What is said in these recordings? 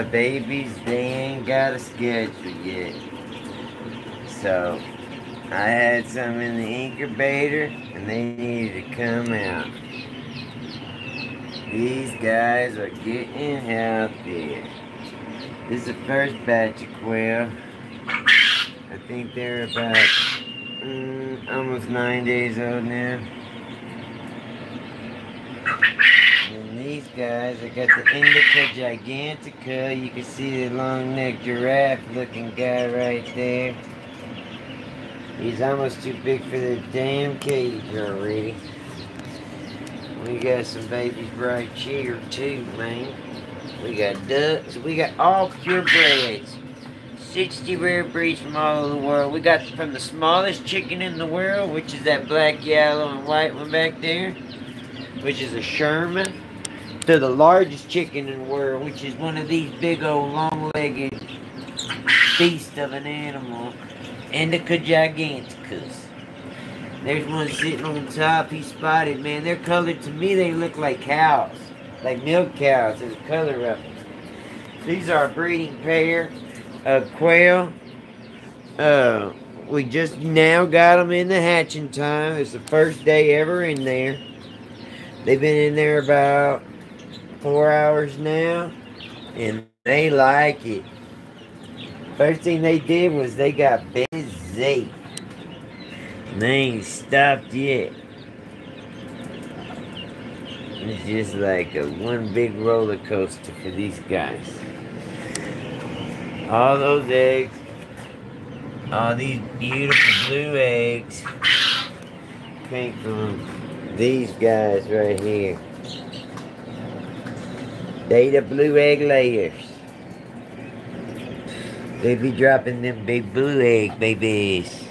the babies, they ain't got a schedule yet. So, I had some in the incubator, and they needed to come out. These guys are getting healthy. This is the first batch of quail. I think they're about mm, almost nine days old now. And these guys, I got the Indica gigantica. You can see the long necked giraffe looking guy right there. He's almost too big for the damn cage already. We got some babies right here too, man. We got ducks. We got all purebreds. 60 rare breeds from all over the world. We got from the smallest chicken in the world, which is that black, yellow, and white one back there, which is a Serama, to the largest chicken in the world, which is one of these big old long-legged beast of an animal, Indica giganticus. There's one sitting on top. He's spotted, man. They're colored to me. They look like cows, like milk cows. There's the color of them. These are a breeding pair of quail. Uh, we just now got them in the hatching time. It's the first day ever in there. They've been in there about four hours now, and they like it. First thing they did was they got busy. And they ain't stopped yet. It's just like a one big roller coaster for these guys. All those eggs, all these beautiful blue eggs came from these guys right here. They the blue egg layers. They be dropping them big blue egg babies.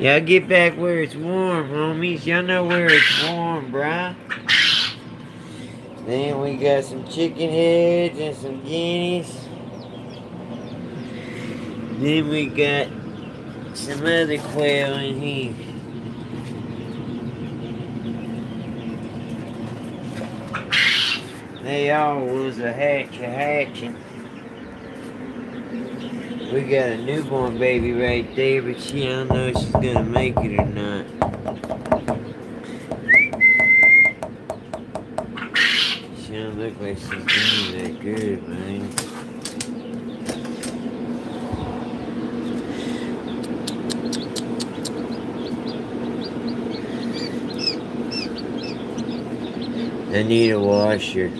Y'all get back where it's warm, homies. Y'all know where it's warm, bruh. Then we got some chicken heads and some guineas. Then we got some other quail in here. They all was a hatch a hatching. We got a newborn baby right there, but she don't know if she's gonna make it or not. She don't look like she's doing that good, man. I need a washer.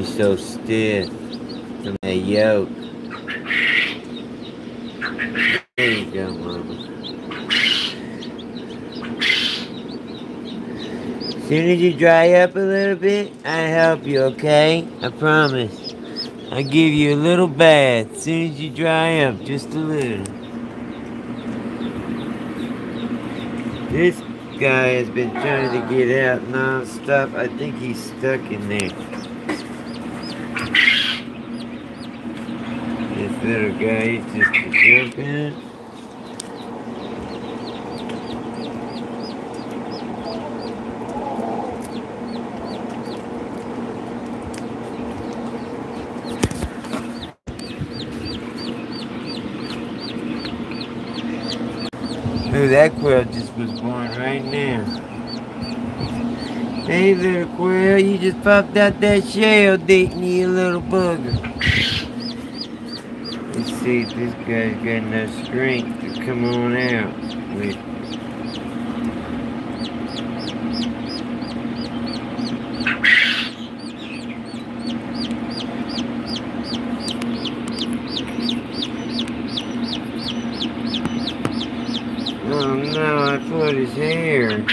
She's so stiff from that yoke. There you go, mama. Soon as you dry up a little bit, I help you, okay? I promise. I give you a little bath. As soon as you dry up, just a little. This guy has been trying to get out non-stop. I think he's stuck in there. This little guy, just jumping. Ooh, that quail just was born right now. Hey, little quail, you just popped out that shell, didn't you, little bugger? See if this guy's got enough strength to come on out with. Oh no, I put his hair.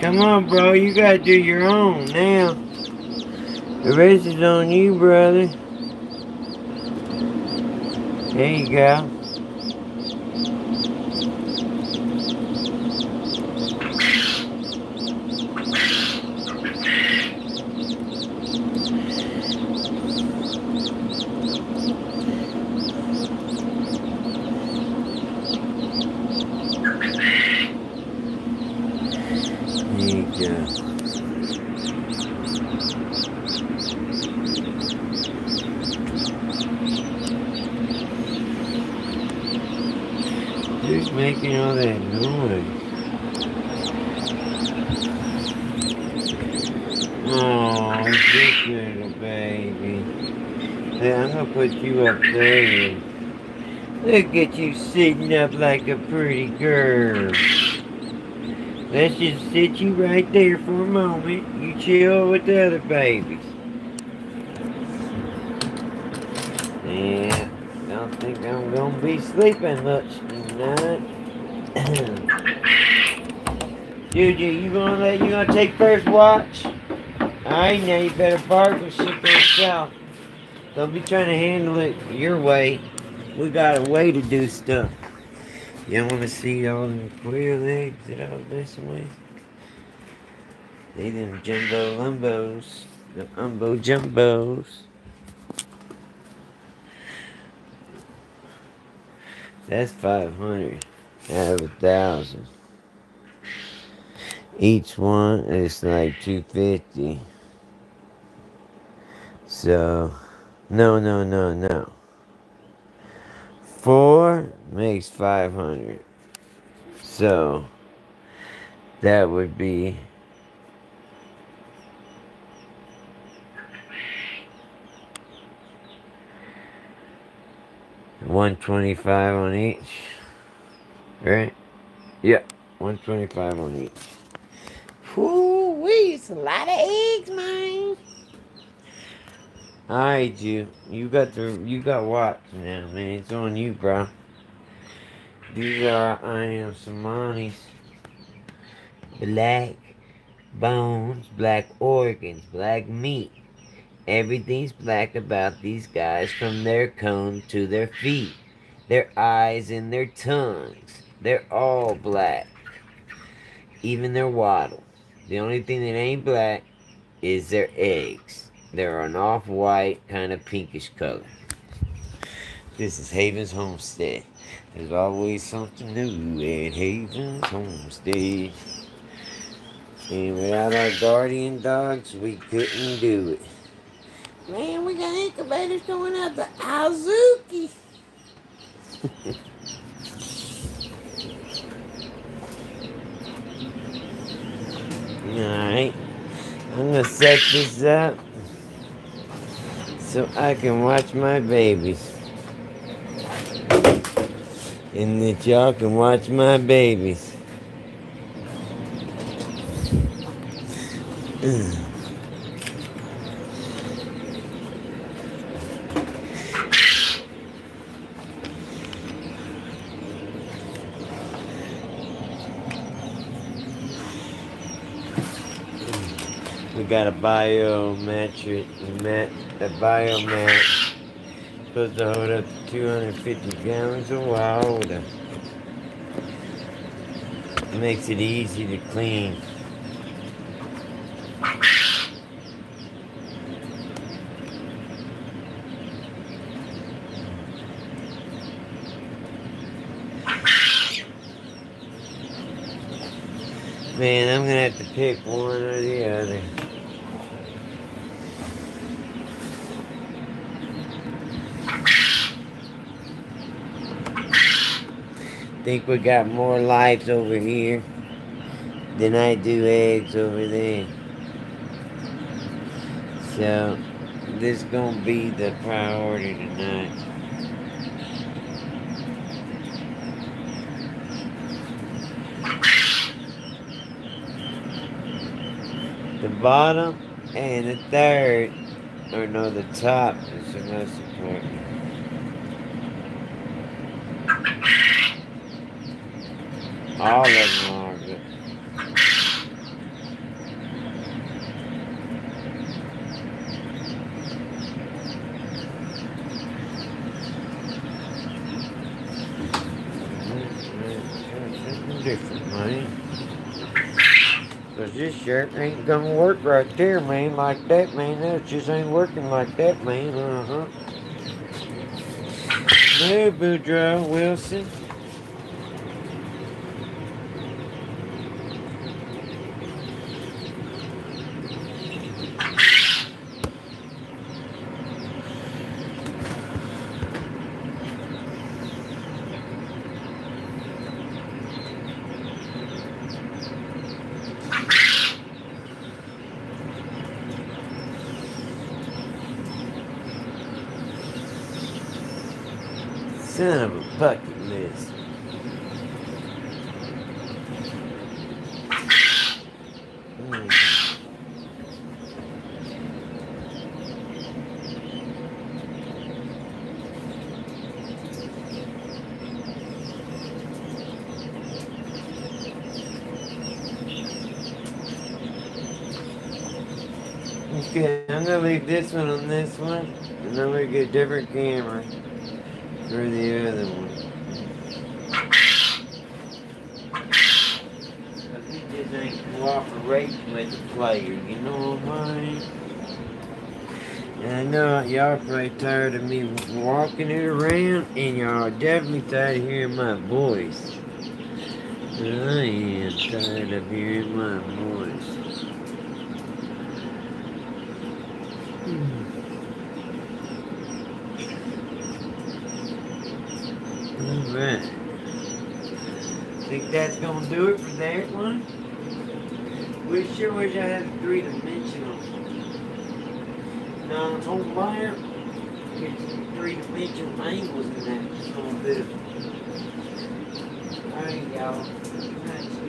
Come on, bro, you gotta do your own now. The race is on you, brother. There you go. There you go. Who's making all that noise? Oh, this little baby. Hey, I'm gonna put you up there. Look at you sitting up like a pretty girl. Let's just sit you right there for a moment. You chill with the other babies. Yeah, I don't think I'm gonna be sleeping much tonight. Juju, you gonna let you gonna take first watch? Alright, now you better bark and shit south. Don't be trying to handle it your way. We got a way to do stuff. You want to see all the queer legs that I was messing with? They them jumbo lumbos. The umbo jumbos. That's 500 out of a thousand. Each one is like 250. So, no, no, no, no. Four makes 500. So, that would be one twenty five on each. Right? Yeah, one twenty five on each. Whoo wee, it's a lot of eggs, man. Alright, do. You got the you got watch now, man. It's on you, bro. These are Ayam Cemanis. Black bones, black organs, black meat. Everything's black about these guys from their cone to their feet, their eyes and their tongues. They're all black. Even their wattle. The only thing that ain't black is their eggs. They're an off-white, kind of pinkish color. This is Haven's Homestead. There's always something new at Haven's Homestead. And without our guardian dogs, we couldn't do it. Man, we got incubators going out the Azuki. Alright. I'm gonna set this up so I can watch my babies. And that y'all can watch my babies. we got a biometric mat the biomass supposed to hold up to 250 gallons of water. It makes it easy to clean. Man, I'm gonna have to pick one or the other. Think we got more lights over here than I do eggs over there. So, this gonna be the priority tonight. The bottom and the third, or no, the top is the most important. All of good. Different, man. Cause this shirt ain't gonna work right there, man, like that, man. That just ain't working like that, man. Uh-huh. No, Boudreaux Wilson. Son of a bucket list. Hmm. Okay, I'm gonna leave this one on this one, and I'm gonna get a different camera through the other one. Cause he just ain't cooperating with the player, you know what I mean? And I know y'all probably tired of me walking it around, and y'all definitely tired of hearing my voice. I am tired of hearing my voice. Alright. That's gonna do it for that one? We sure wish I had a three dimensional non home wire. Get some three dimensional angles in that just a little bit. Alright, y'all.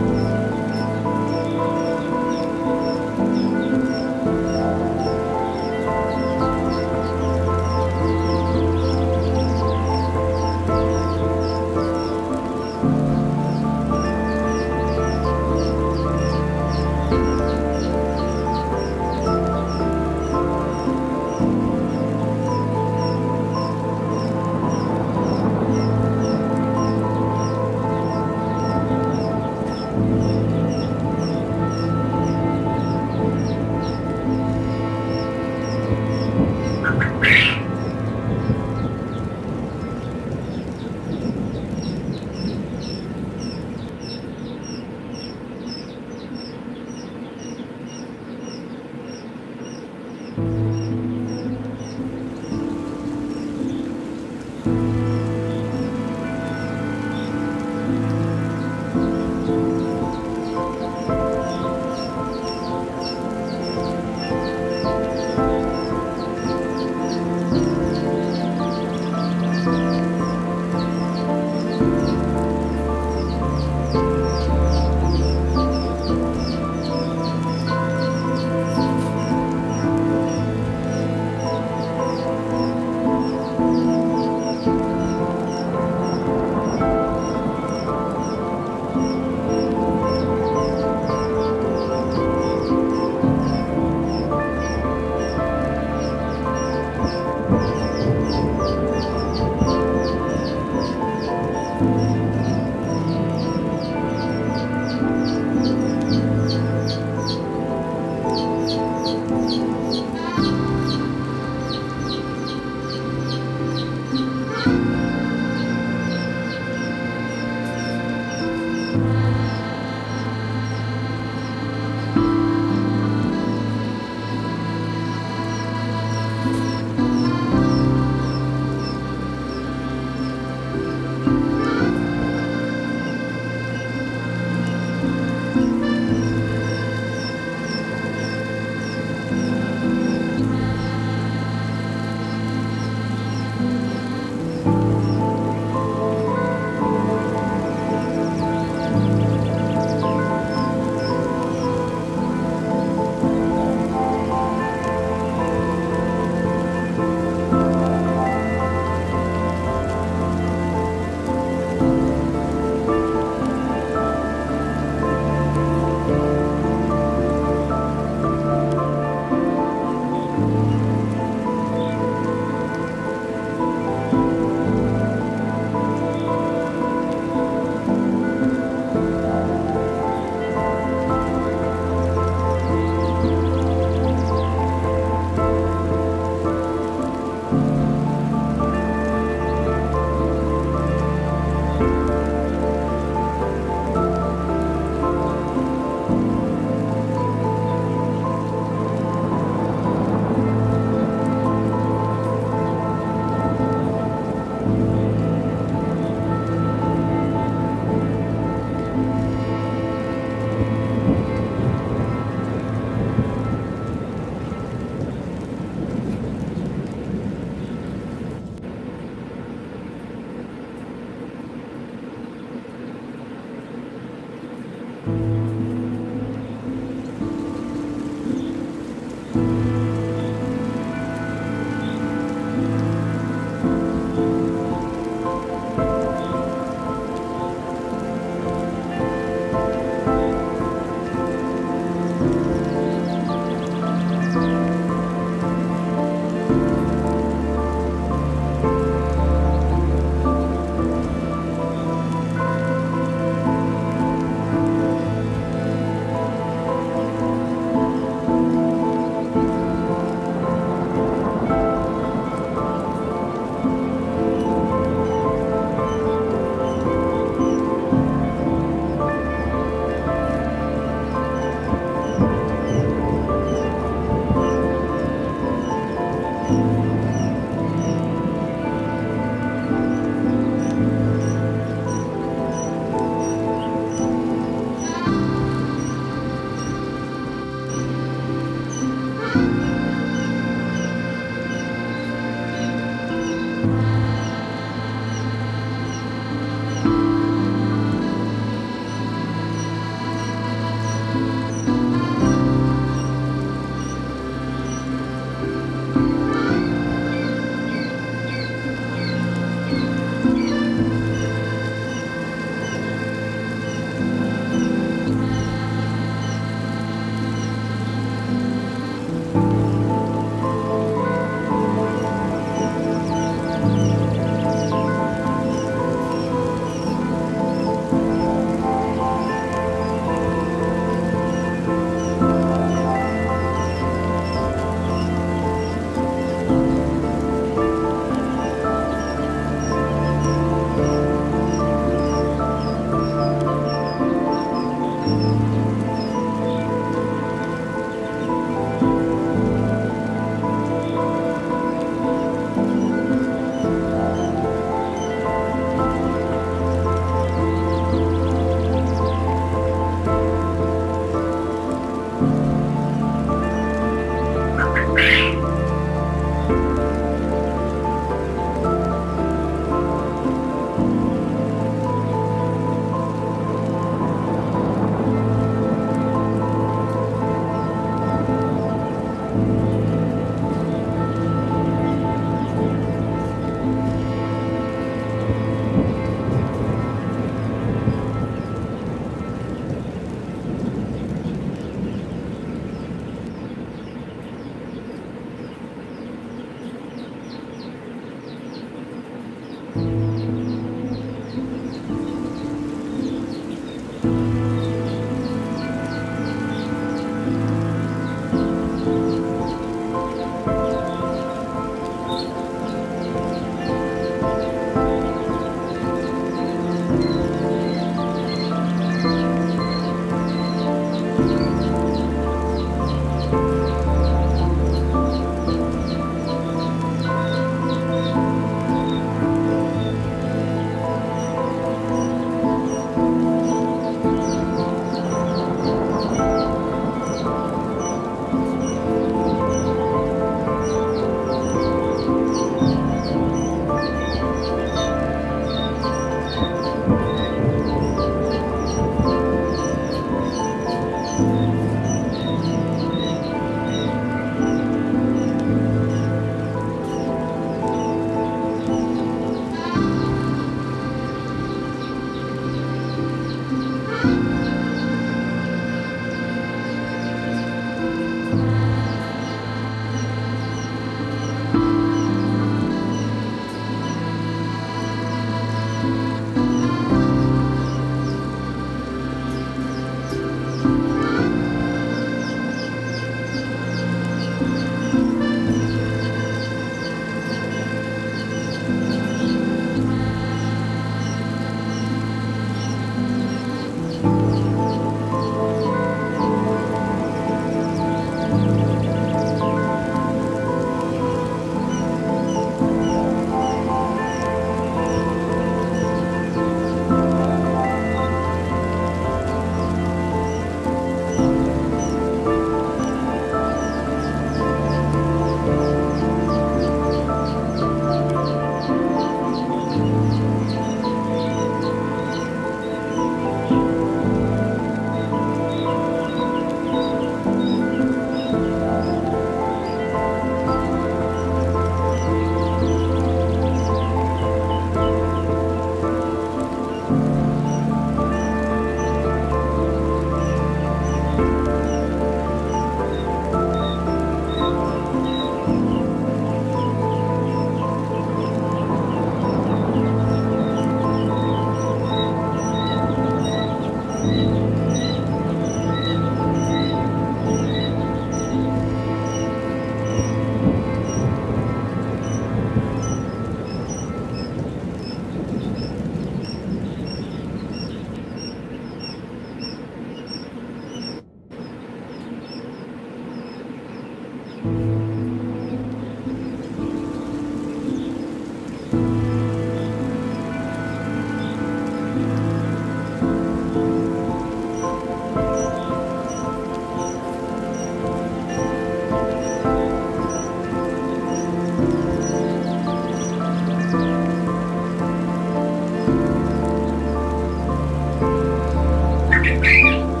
Bye.